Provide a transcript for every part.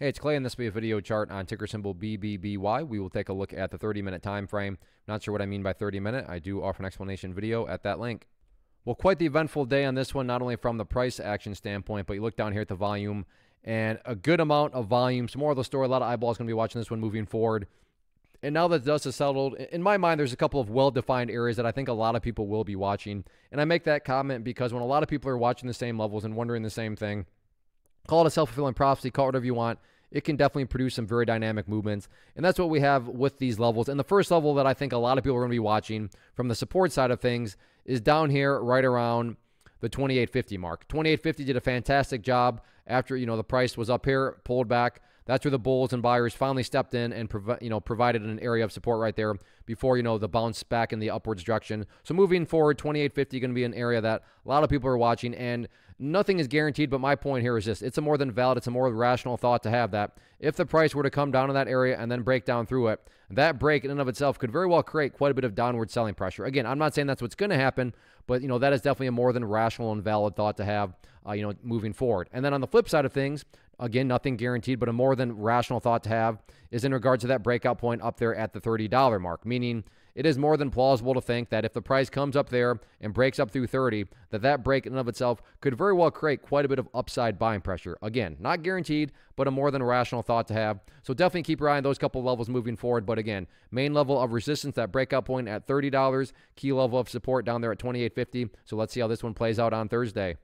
Hey, it's Clay, and this will be a video chart on ticker symbol BBBY. We will take a look at the 30-minute time frame. Not sure what I mean by 30-minute. I do offer an explanation video at that link. Well, quite the eventful day on this one, not only from the price action standpoint, but you look down here at the volume, and a good amount of volume. Some more of the story. A lot of eyeballs going to be watching this one moving forward. And now that the dust has settled, in my mind, there's a couple of well-defined areas that I think a lot of people will be watching. And I make that comment because when a lot of people are watching the same levels and wondering the same thing, Call it a self fulfilling prophecy, call it whatever you want. It can definitely produce some very dynamic movements. And that's what we have with these levels. And the first level that I think a lot of people are going to be watching from the support side of things is down here right around the 2850 mark. 2850 did a fantastic job after, you know, the price was up here, pulled back. That's where the bulls and buyers finally stepped in and you know provided an area of support right there before you know the bounce back in the upwards direction. So moving forward, 2850 going to be an area that a lot of people are watching and nothing is guaranteed, but my point here is this. It's a more than valid, it's a more rational thought to have that if the price were to come down in that area and then break down through it, that break in and of itself could very well create quite a bit of downward selling pressure. Again, I'm not saying that's what's going to happen, but you know that is definitely a more than rational and valid thought to have, uh, you know, moving forward. And then on the flip side of things, again, nothing guaranteed, but a more than rational thought to have is in regards to that breakout point up there at the $30 mark, meaning it is more than plausible to think that if the price comes up there and breaks up through 30, that that break in and of itself could very well create quite a bit of upside buying pressure. Again, not guaranteed, but a more than rational thought to have. So definitely keep your eye on those couple levels moving forward. But again, main level of resistance, that breakout point at $30, key level of support down there at 28.50. So let's see how this one plays out on Thursday.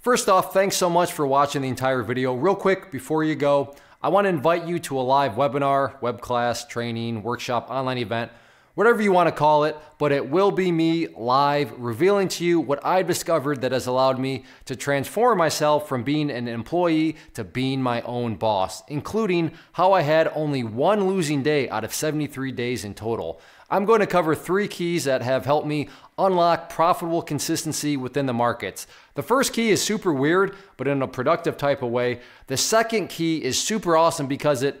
First off, thanks so much for watching the entire video. Real quick, before you go, I want to invite you to a live webinar, web class, training, workshop, online event whatever you want to call it, but it will be me live revealing to you what I've discovered that has allowed me to transform myself from being an employee to being my own boss, including how I had only one losing day out of 73 days in total. I'm going to cover three keys that have helped me unlock profitable consistency within the markets. The first key is super weird, but in a productive type of way. The second key is super awesome because it